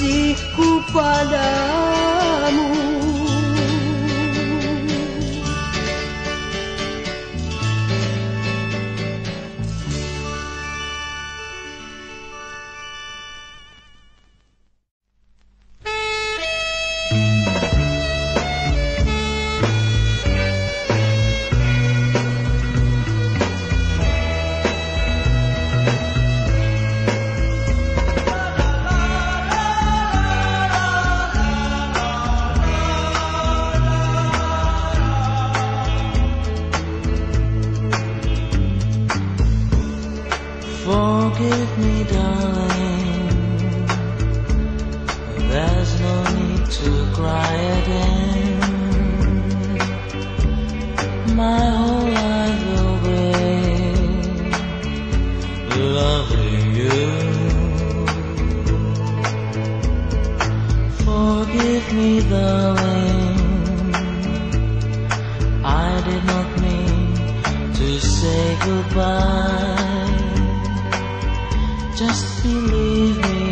kasihku pada I did not mean to say goodbye. Just believe me.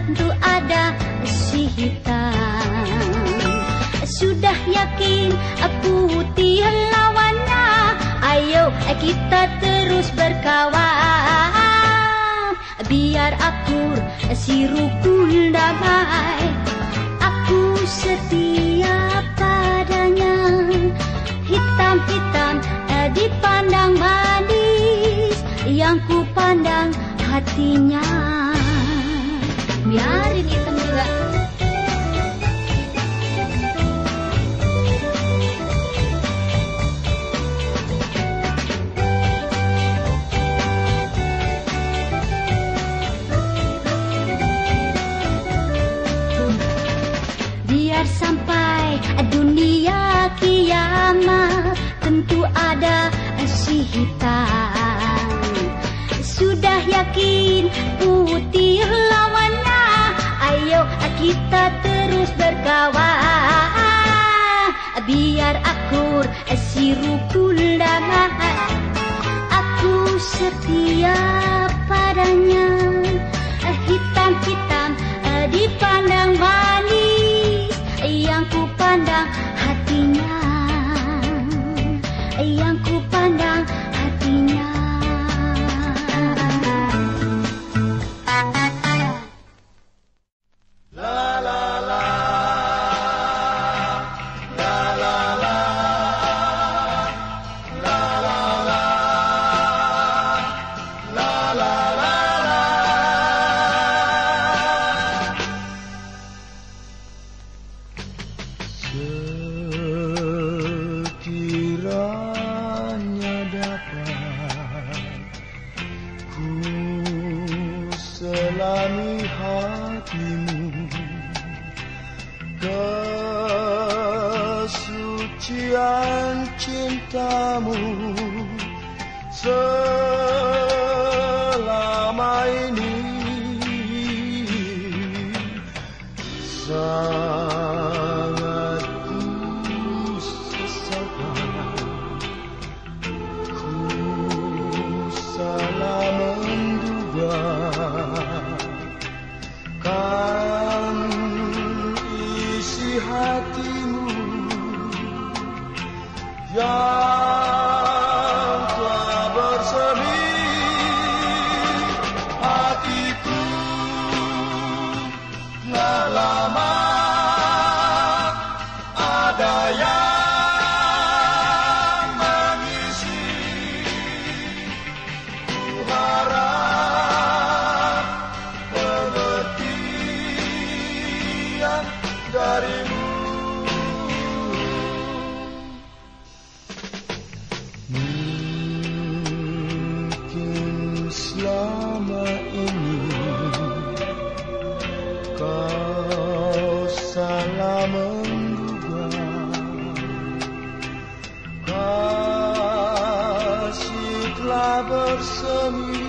tentu ada si hitam. Sudah yakin aku putih lawannya. Ayo eh, kita terus berkawan. Biar aku si rukun damai Aku setia padanya. Hitam-hitam eh, dipandang manis. Yang ku pandang hatinya biarin ya, hitam juga biar sampai dunia kiamat tentu ada si hitam sudah yakin putih lawan beliau kita terus berkawan. salah menduga Kasih telah bersemi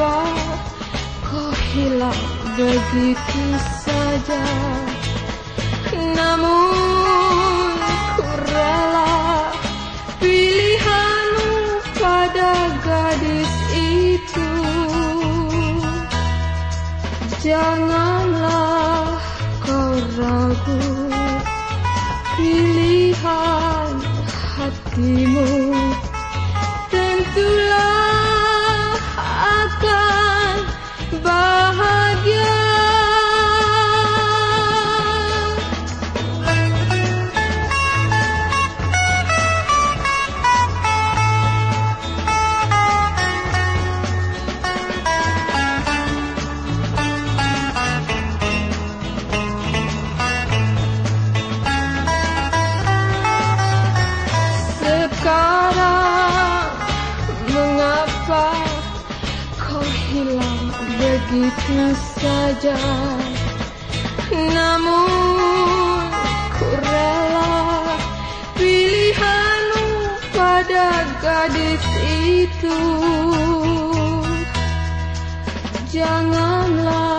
kau hilang begitu saja. Namun ku rela pilihanmu pada gadis itu. Janganlah kau ragu pilihan hatimu Namun ku rela pilihanmu pada gadis itu. Janganlah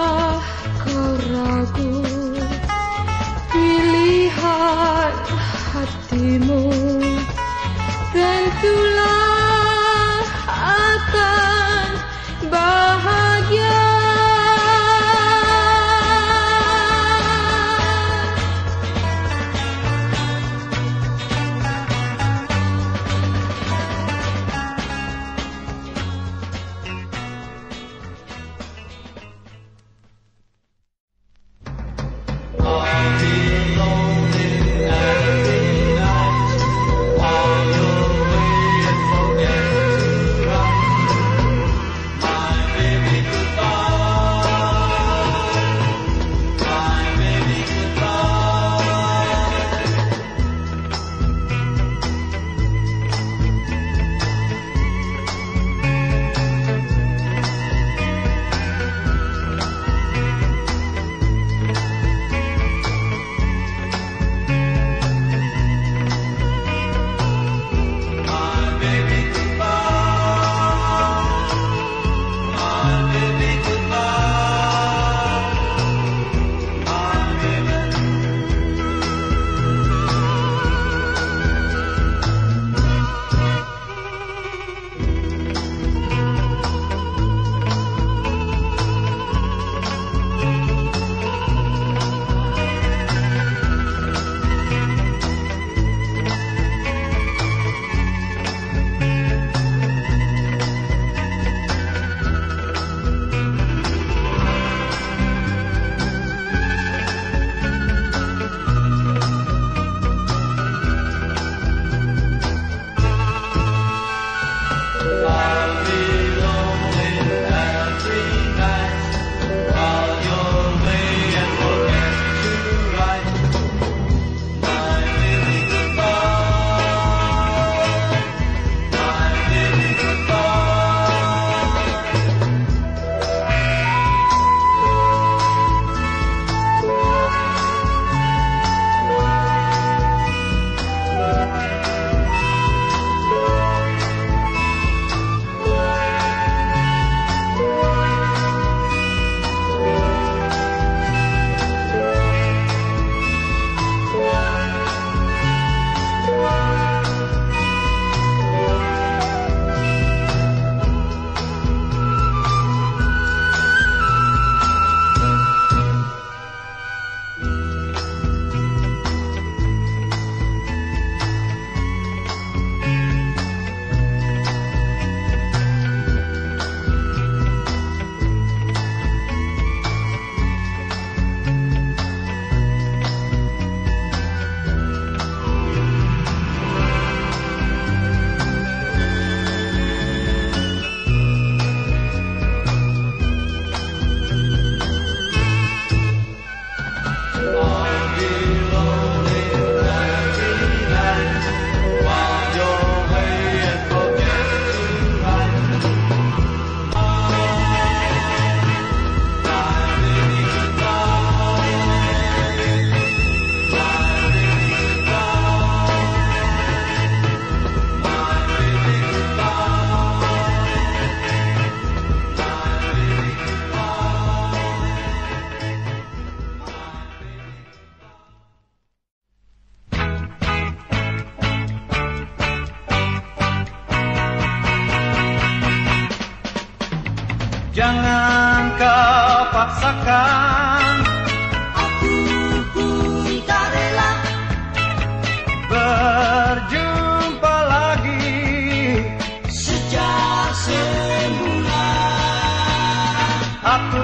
Aku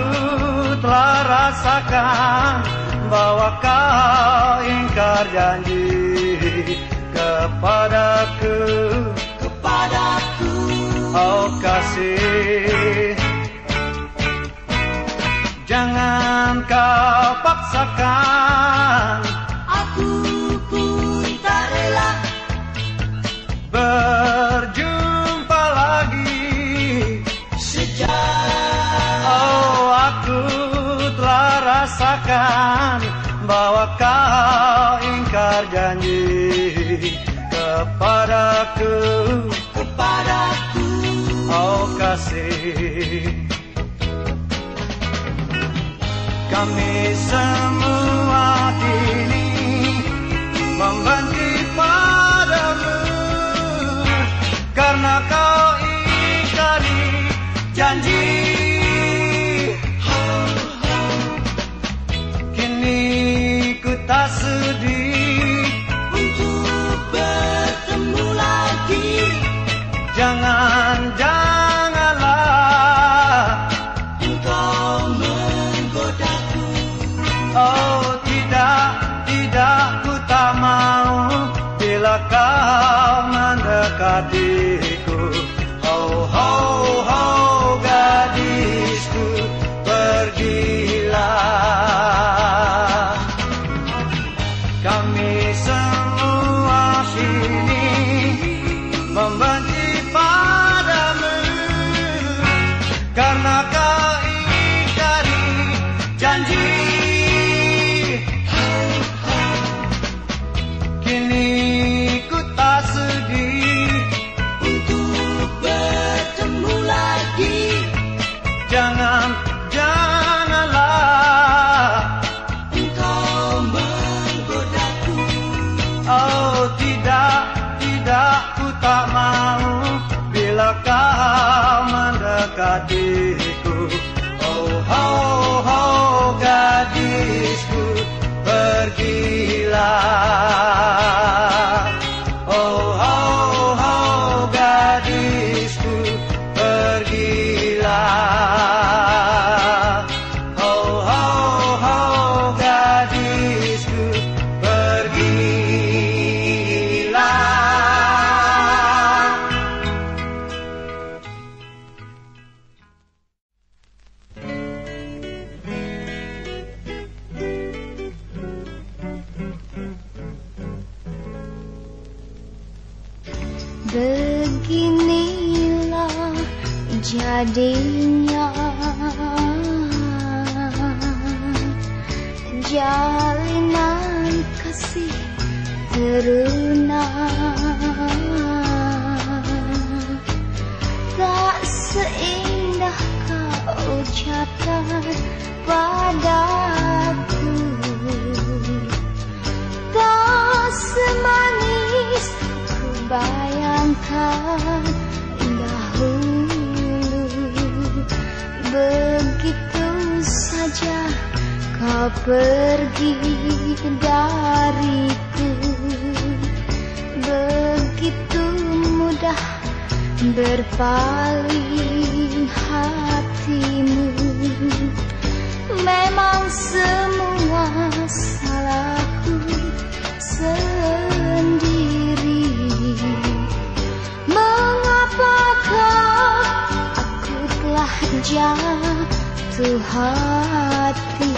telah rasakan bahwa kau ingkar janji kepadaku. Kepadaku. Oh kasih. Jangan kau paksakan. Aku pun tak rela. Berjumpa lagi. Sejak rasakan Bahwa kau ingkar janji Kepadaku. Kepadaku. Oh kasih. Kami semua kini Membenci padamu. Karena kau ingkari janji ku pergi dariku. Begitu mudah berpaling hatimu. Memang semua salahku sendiri. Mengapakah aku telah jatuh suhati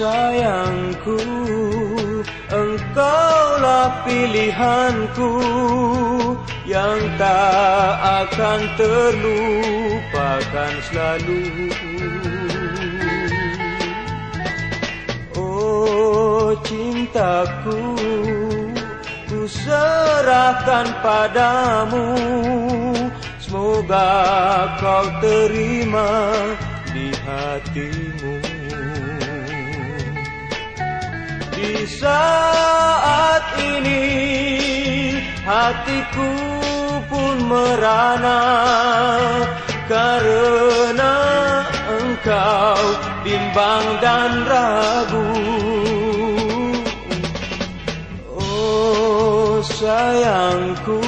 sayangku Engkaulah pilihanku Yang tak akan terlupakan selalu. Oh cintaku Ku serahkan padamu. Semoga kau terima saat ini hatiku pun merana Karena engkau bimbang dan ragu. Oh sayangku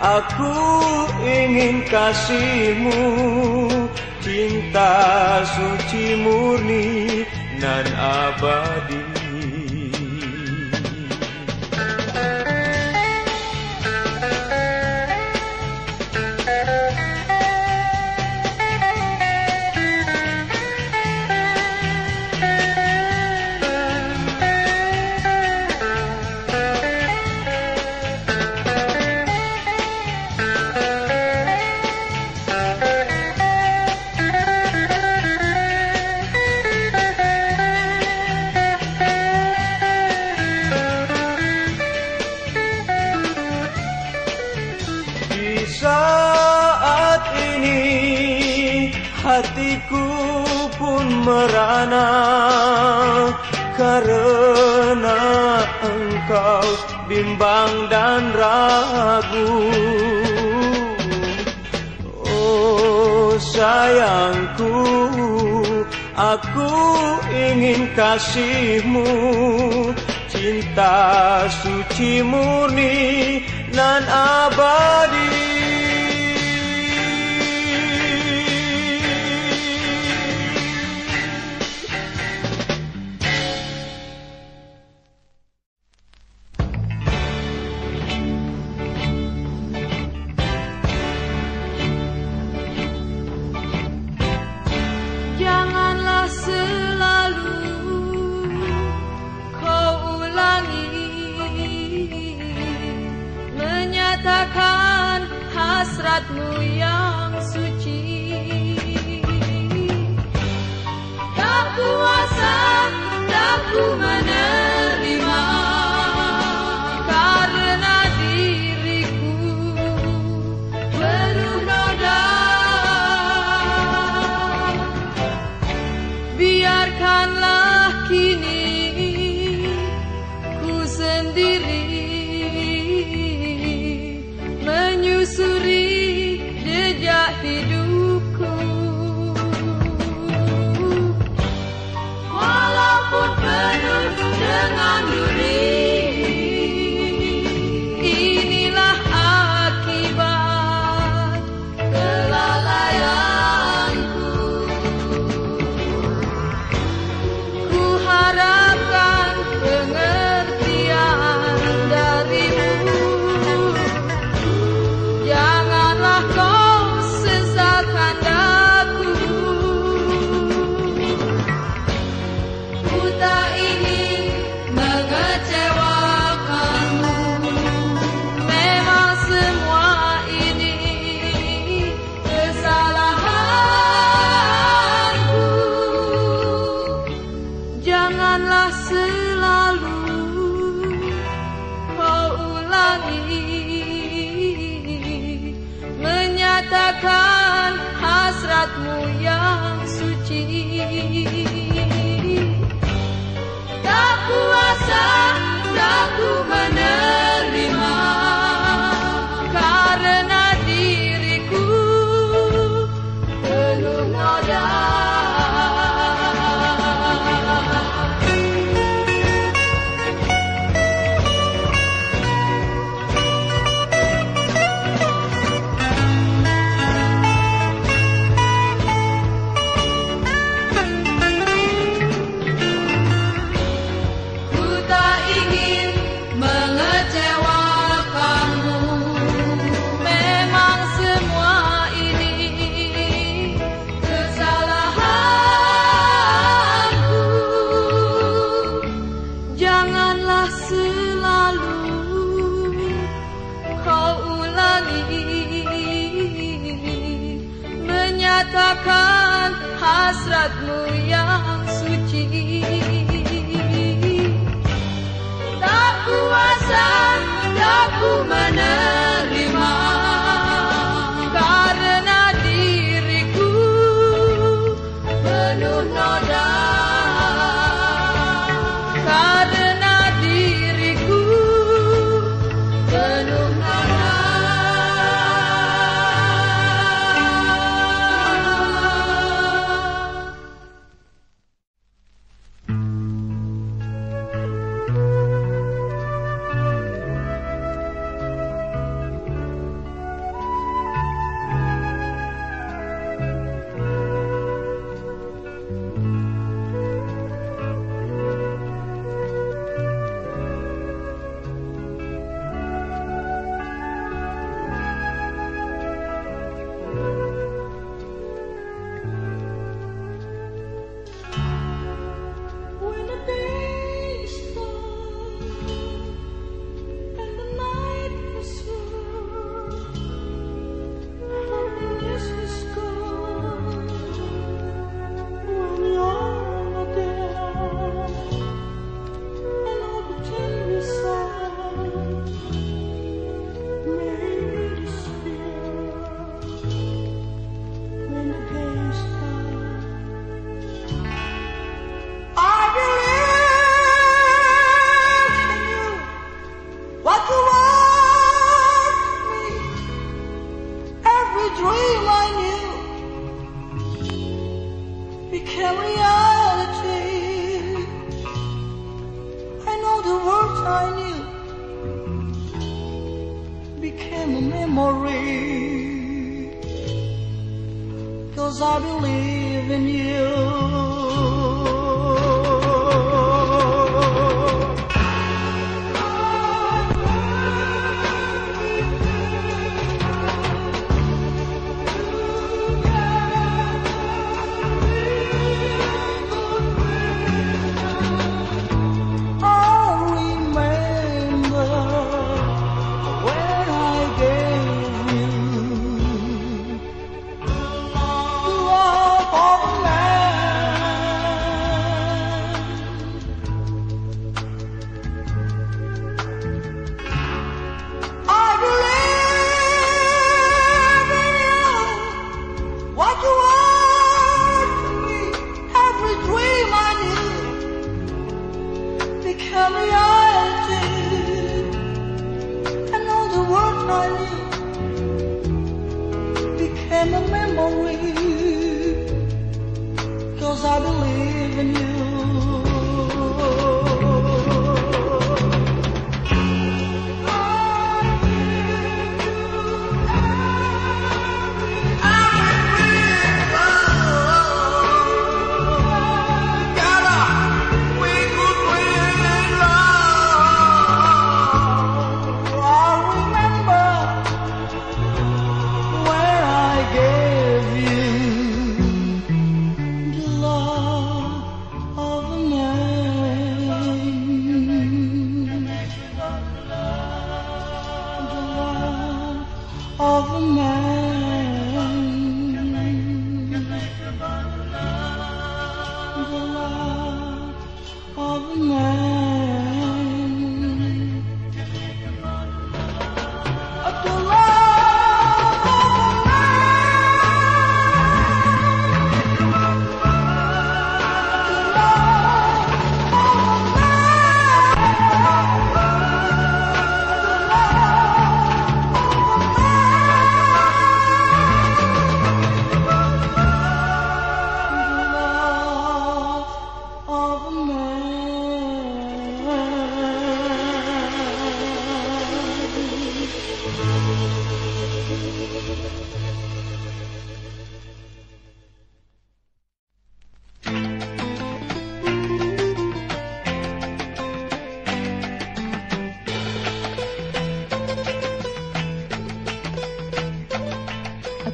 Aku ingin kasihmu Cinta suci murni nan abadi Karena engkau bimbang dan ragu. Oh sayangku Aku ingin kasihmu Cinta suci murni nan abadi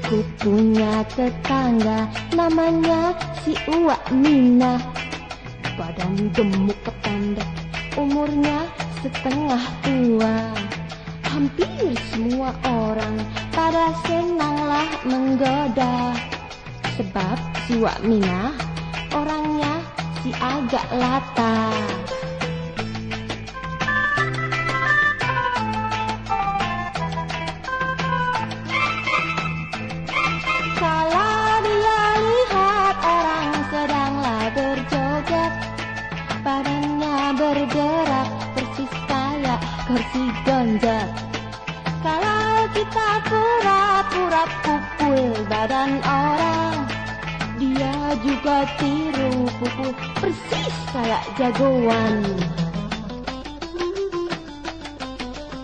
Aku punya tetangga namanya si Uwak Mina. Badan gemuk petanda umurnya setengah tua. Hampir semua orang pada senanglah menggoda. Sebab si Uwak Mina orangnya si agak latah badan orang. Dia juga tiru pukul persis kayak jagoan.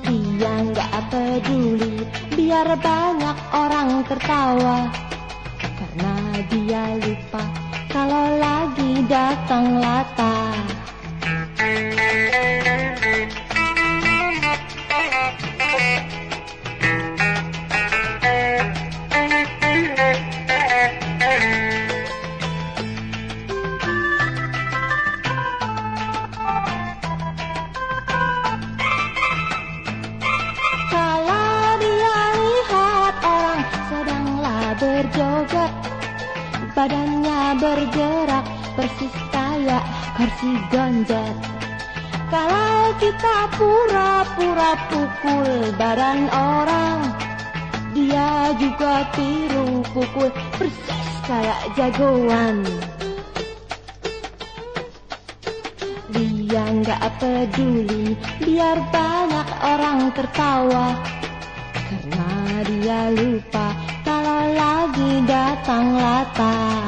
Dia nggak peduli. Biar banyak orang tertawa. Karena dia lupa kalau lagi datang lata bergerak persis kayak kursi gonjat Kalau kita pura-pura pukul badan orang Dia juga tiru pukul persis kayak jagoan. Dia nggak peduli biar banyak orang tertawa. Karena dia lupa kalau lagi datang lata